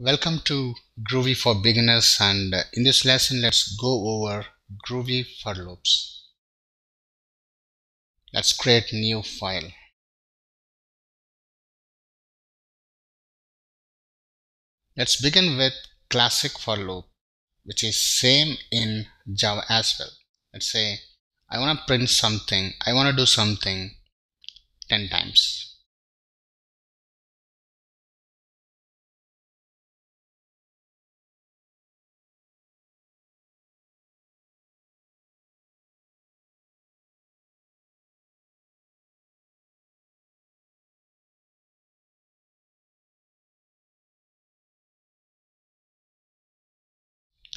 Welcome to Groovy for Beginners and uh, in this lesson let's go over Groovy for loops. Let's create new file. Let's begin with classic for loop which is same in Java as well. Let's say I want to print something, I want to do something 10 times.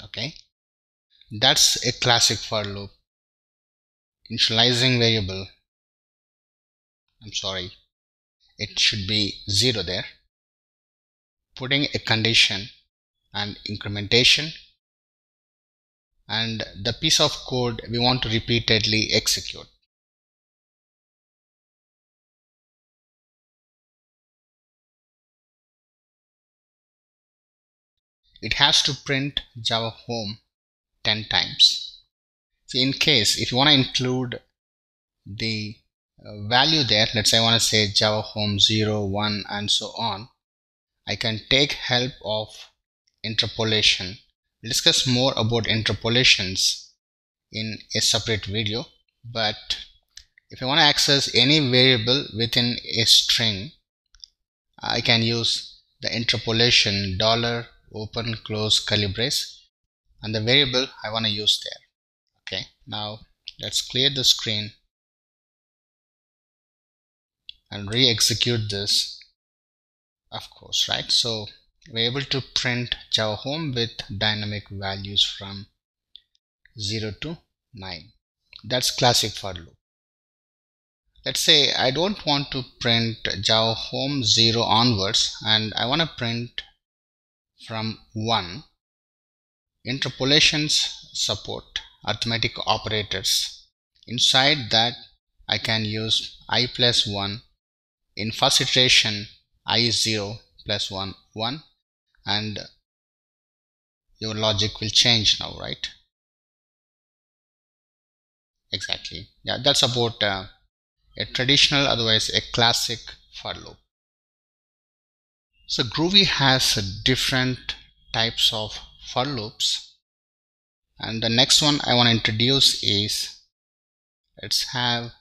Okay? That's a classic for loop. Initializing variable. I'm sorry. It should be zero there. Putting a condition and incrementation. And the piece of code we want to repeatedly execute it has to print java home 10 times. So in case if you want to include the uh, value there let's say I want to say java home 0 1 and so on I can take help of interpolation. We'll discuss more about interpolations in a separate video but if I want to access any variable within a string I can use the interpolation dollar open close curly brace and the variable I want to use there. Okay now let's clear the screen and re-execute this of course right? So we're able to print java home with dynamic values from 0 to 9 that's classic for loop. Let's say I don't want to print java home 0 onwards and I want to print from 1 interpolations support arithmetic operators. Inside that I can use i plus 1 in first iteration i is 0 plus 1 1 and your logic will change now right? Exactly. Yeah that's about uh, a traditional otherwise a classic for loop so Groovy has different types of for loops. And the next one I want to introduce is let's have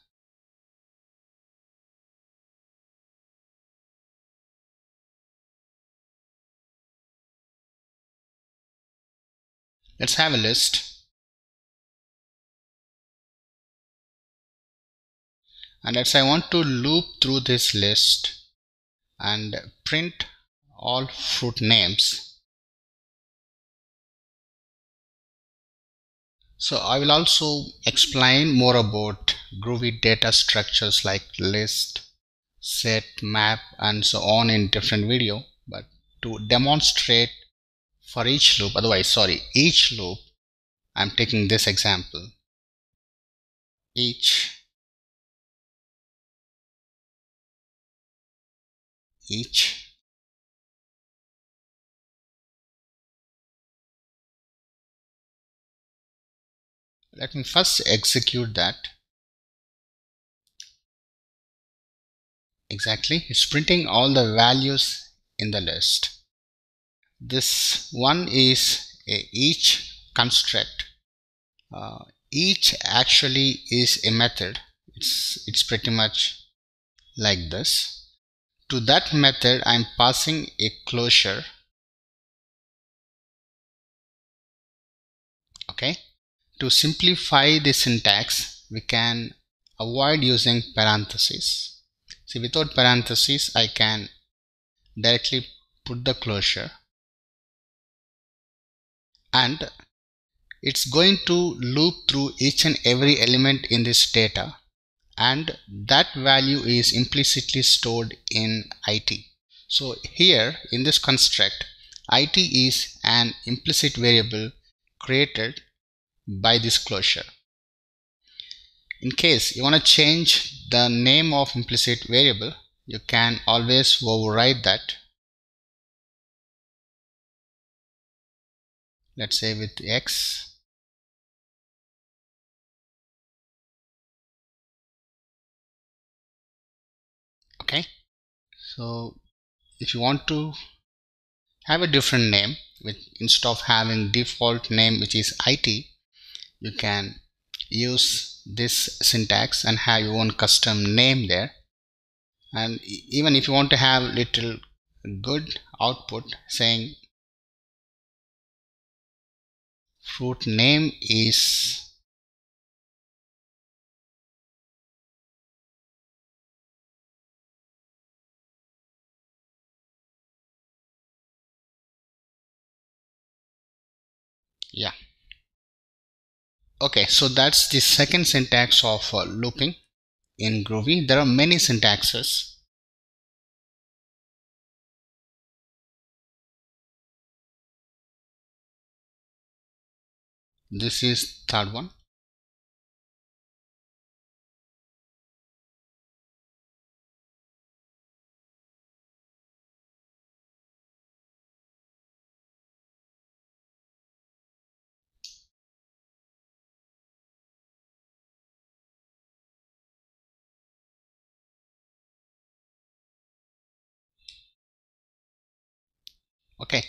let's have a list. And let's I want to loop through this list and print all fruit names. So I will also explain more about groovy data structures like list set map and so on in different video. But to demonstrate for each loop otherwise sorry each loop I'm taking this example. Each each let me first execute that. Exactly. It's printing all the values in the list. This one is a each construct. Uh, each actually is a method. It's it's pretty much like this. To that method I'm passing a closure. Okay to simplify the syntax, we can avoid using parentheses. See, without parentheses, I can directly put the closure and it's going to loop through each and every element in this data and that value is implicitly stored in IT. So here in this construct, IT is an implicit variable created by this closure. In case you want to change the name of implicit variable, you can always override that. Let's say with x. Okay. So if you want to have a different name with instead of having default name which is IT you can use this syntax and have your own custom name there. And even if you want to have little good output saying fruit name is yeah okay so that's the second syntax of uh, looping in Groovy. There are many syntaxes. This is third one okay.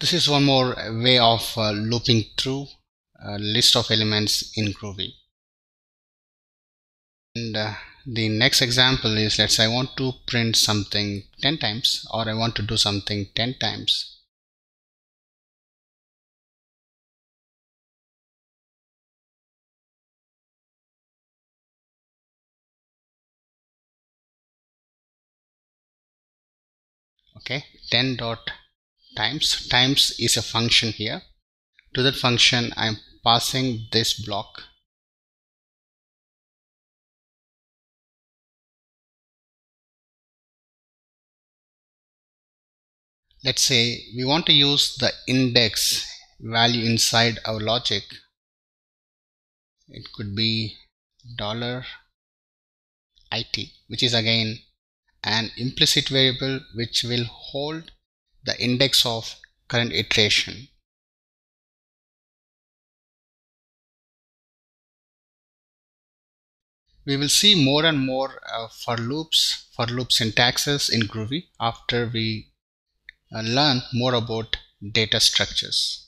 This is one more way of uh, looping through a list of elements in Groovy. And uh, the next example is let's say I want to print something 10 times or I want to do something 10 times. Okay. 10 dot times. Times is a function here. To that function I'm passing this block. Let's say we want to use the index value inside our logic. It could be dollar $it which is again an implicit variable which will hold the index of current iteration. We will see more and more uh, for loops, for loop syntaxes in Groovy after we uh, learn more about data structures.